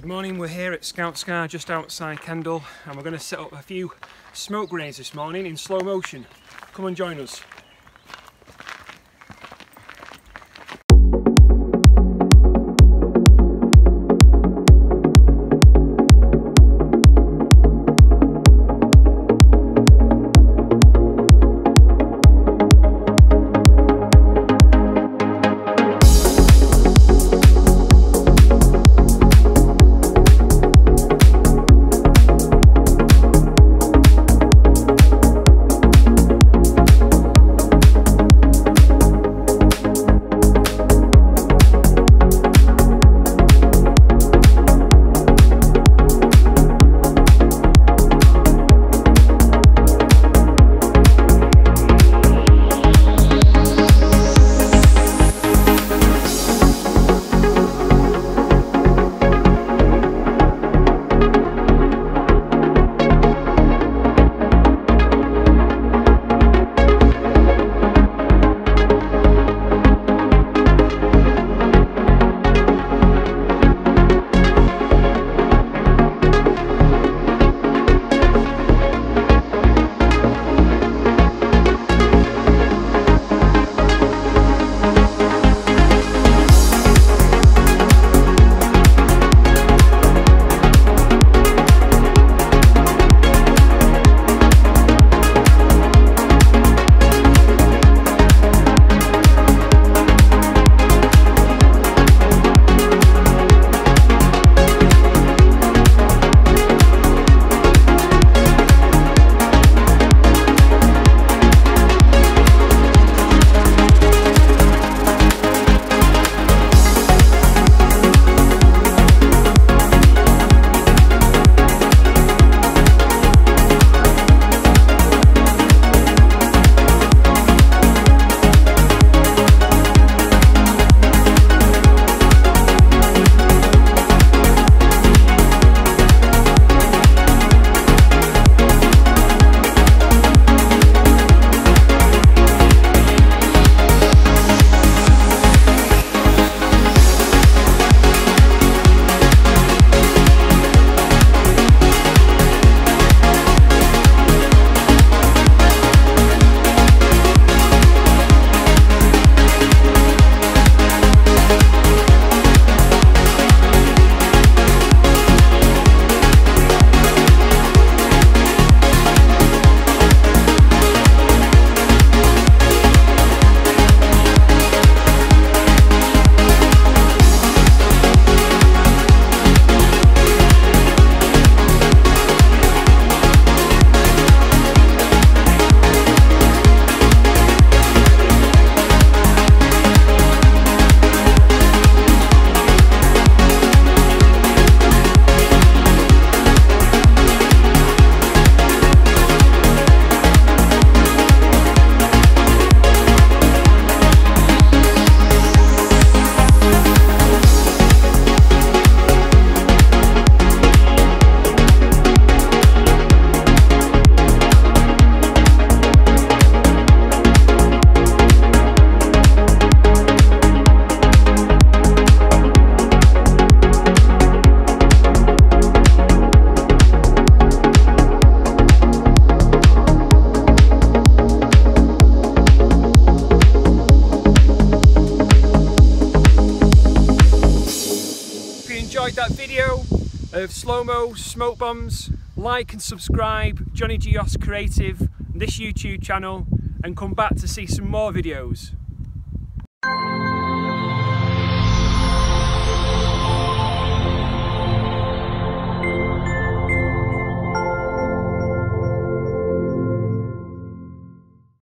Good morning, we're here at Scout Scar just outside Kendal and we're going to set up a few smoke grenades this morning in slow motion. Come and join us. Enjoyed that video of slow-mo smoke bombs, like and subscribe Jonny Gios Creative this YouTube channel and come back to see some more videos.